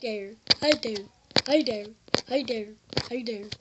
dare, I dare, I dare, I dare, I dare.